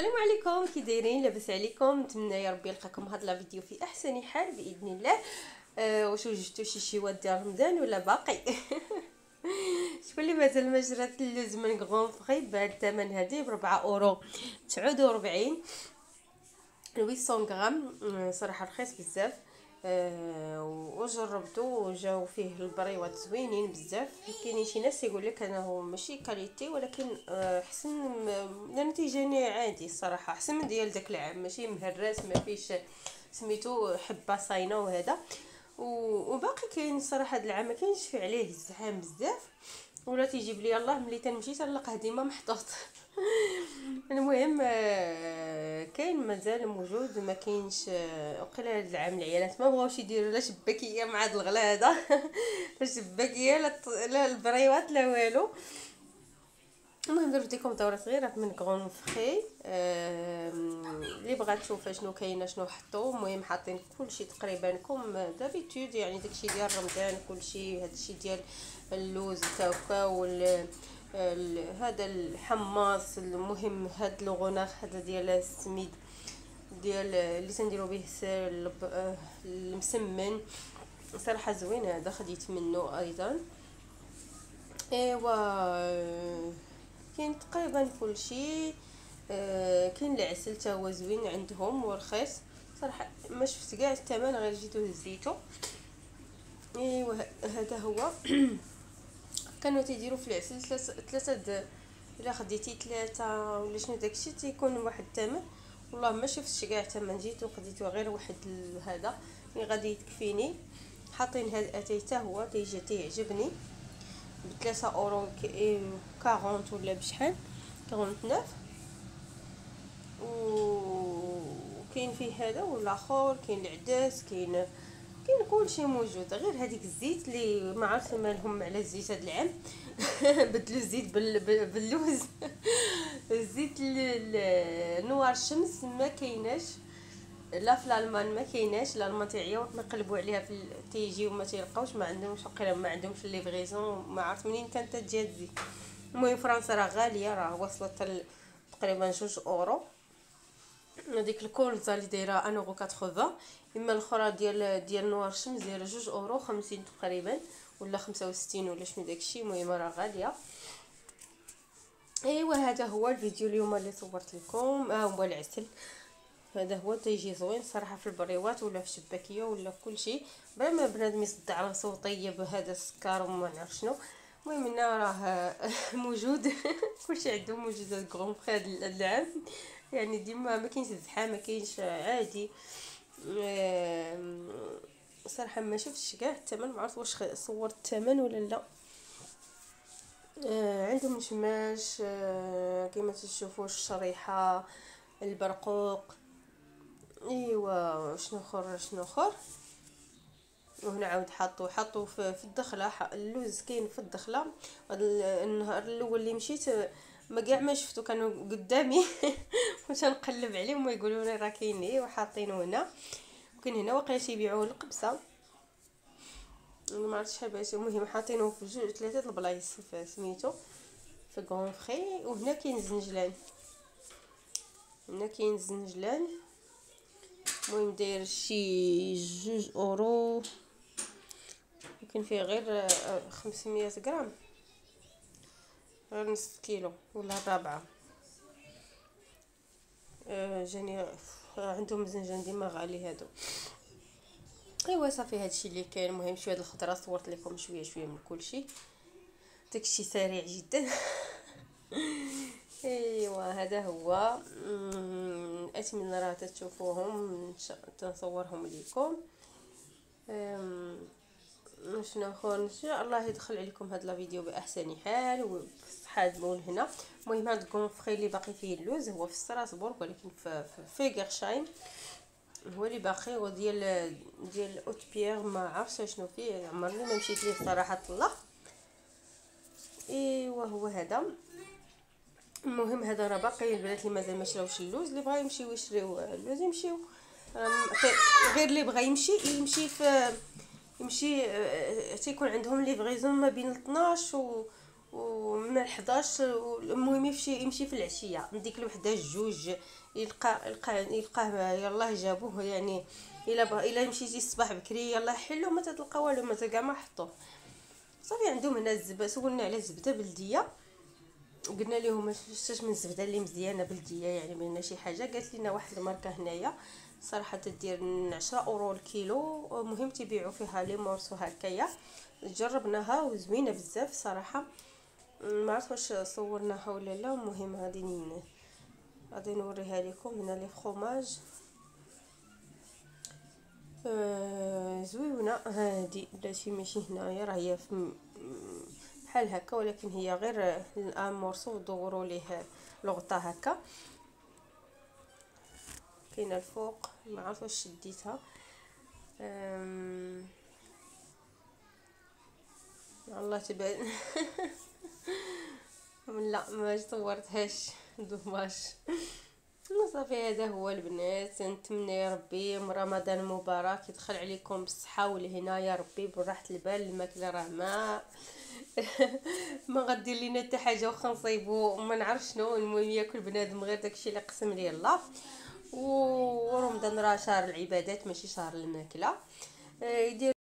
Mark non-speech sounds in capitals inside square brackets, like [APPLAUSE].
السلام عليكم. كي دايرين لاباس عليكم. نتمنى يا ربي يلقاكم هاد la vidéo في أحسن حال بإذن الله. أه واش وجدتوا شي شيوات ديال رمضان ولا باقي؟ [LAUGHS] شكون اللي مازال ما جرات اللوز من Grand Frais بهذا الثمن هذه ب 4 اورو 49 800 غرام. صراحة رخيص بزاف. أه وجربته وجاو فيه البريوات زوينين بزاف. كاينين شي ناس يقول لك أنه ماشي qualité ولكن أه حسن النتيجه عادي الصراحه احسن من ديال داك العام ماشي مهرس ما فيش سميتو حبة صاينة وهذا. وباقي كاين الصراحه هذا العام ما كاينش فيه عليه الزحام بزاف. ولا تيجيب لي الله ملي تنمشي تنلقاه ديما محطوط. [LAUGHS] المهم آه، كاين مازال موجود ما كاينش آه، وقيلا هذا العام العيالات ما بغاوش يديروا لا شباكية مع هذا الغلا هذا. [LAUGHS] لا شباكية لا البريوات لا والو. المهم درت لكم دورة صغيرة من Grand Frais اللي بغات تشوف شنو كاينة شنو حطوا المهم حاطين كلشي تقريبا comme d'habitude يعني داكشي ديال رمضان كلشي هادشي ديال اللوز تاوكا وال هذا الحماص المهم هاد الغناخ هذا ديال السميد ديال اللي تنديرو به المسمن. صراحة زوين هذا خديت منه أيضا. إيوا كاين تقريبا كلشي آه كاين العسل تا هو زوين عندهم ورخيص صراحة ما شفت كاع الثمن غير جيتو هزيتو. إيوا هذا هو. [CLEARS THROAT] كانوا تيديروا في العسل ثلاثة ثلاثة إلا خديتي ثلاثة ولا شنو داكشي تيكون واحد الثمن. والله ما شفتش كاع الثمن جيت وخديت غير واحد هذا اللي غادي يكفيني. حاطين هذا اتاي حتى هو تيجي تيعجبني بثلاثة أورو quarante ولا بشحال quarante-neuf وكاين فيه هذا والآخر كاين العدس كاين كاين كلشي موجود غير هذيك الزيت اللي ما عرفت مالهم على الزيت هذا العام. [LAUGHS] بدلوا الزيت باللوز. [LAUGHS] الزيت نوار الشمس ما كايناش. لا في الألمان ما كايناش الألمان تيعياو نقلبوا عليها في تيجيو ما تيلقاوش ما عندهمش وقيلا ما عندهمش les livraisons ما عرفت منين كانت تجي الزيت المهم فرنسا راه غالية راه وصلت تقريبا جوج أورو. هذيك ال colza اللي دايرة un euro 80 إما الأخرى ديال ديال نوار الشمس دايره جوج أورو خمسين تقريبا ولا خمسة وستين ولا شنو داكشي المهم راه غالية. أيوا هذا هو الفيديو اليوم اللي صورت لكم. ها هو العسل. هذا هو تيجي زوين صراحة في البريوات ولا في الشباكية ولا في كل شيء. بلا ما بنادم يصدع راسو طيب هذا السكر وما نعرف شنو. المهم هنا راه [LAUGHS] موجود. [LAUGHS] كلشي عنده موجود هاد كغون هاد العام. يعني ديما ما كاينش الزحام ما كاينش عادي. صراحة ما شفتش كاع الثمن ما عرفت واش صورت الثمن ولا لا. آه عندهم مشماش آه كما تشوفوا الشريحة البرقوق. إيوا شنو آخر شنو آخر؟ وهنا عاود حطوا حطوا في الدخلة اللوز كاين في الدخلة. النهار الأول اللي مشيت ما كاع ما شفتو كانوا قدامي. [LAUGHS] واش نقلب عليهم ويقولوا لي راه كاين إيه وحاطينه هنا. وكاين هنا واقيلا تيبيعوا القبصه ما عرفتش شحال باش المهم حاطينه في جوج ثلاثة البلايص سميتو في Grand Frais وهنا كاين الزنجلان هنا كاين الزنجلان المهم داير شي جوج أورو. يمكن فيه غير خمسمية غرام. غير نص كيلو ولا رابعة آه جاني عندهم زنجان ديما غالي هادو. أيوا صافي هادشي اللي كاين. المهم شوية د الخضرة صورت لكم شوية شوية من كلشي داكشي سريع جدا. [LAUGHS] أيوا هذا هو. أتمنى راه تشوفوهم تنصورهم شنو اخر إن شاء الله يدخل عليكم هذا الفيديو بأحسن حال وبصحه مول هنا. المهم هذا ال Grand Frais اللي باقي فيه اللوز هو في ستراسبورغ ولكن في Fegersheim هو اللي باقي هو ديال ديال Hautepierre ما عرفتش شنو فيه عمرني ما مشيت ليه صراحة الله. ايوا هو هذا. المهم هذا راه باقي البنات اللي مازال ما شراوش اللوز اللي بغا يمشيو يشريو اللوز يمشيو. غير اللي بغا يمشي يمشي في يمشي تيكون عندهم les livraisons ما بين 12 و ومن 11 المهم يمشي يمشي في العشية. من ديك الوحدة الجوج يلقى يلقى يلقاه يلاه جابوه. يعني إلا. إلا مشيتي الصباح بكري يلاه حلو ما تلقى والو ما كاع ما حطوه صافي عندهم هنا الزبده سولنا على الزبدة بلدية. قلنا لهم شاش من الزبدة اللي مزيانة بلدية؟ يعني من شي حاجة. قالت لنا واحد الماركة هنايا. صراحة تدير 10 أورو الكيلو. مهم تبيعوا فيها لي مورسو هكايا. جربناها وزوينة بزاف صراحة. ما عرفت واش صورناها ولا لا. المهم غادي غادي نوريها لكم. هنا les fromages آه زوينة. هادي بلاتي ماشي هنايا. راه هي بحال هكا ولكن هي غير en morceaux. دوروا ليه لغطا هكا. كاينة الفوق ما عرفت واش شديتها الله تبان [LAUGHS] لا ما صورتهاش. دوماج صافي هذا هو البنات. نتمنى يا ربي رمضان مبارك يدخل عليكم بالصحة والهنا يا ربي براحة البال الماكلة راه ما [LAUGHS] ما غدير لينا حتى حاجة واخا نصايبو. ما نعرف شنو المهم ياكل بنادم غير داكشي اللي قسم ليه الله. ورمضان راه شهر العبادات ماشي شهر الماكلة. آه، يدير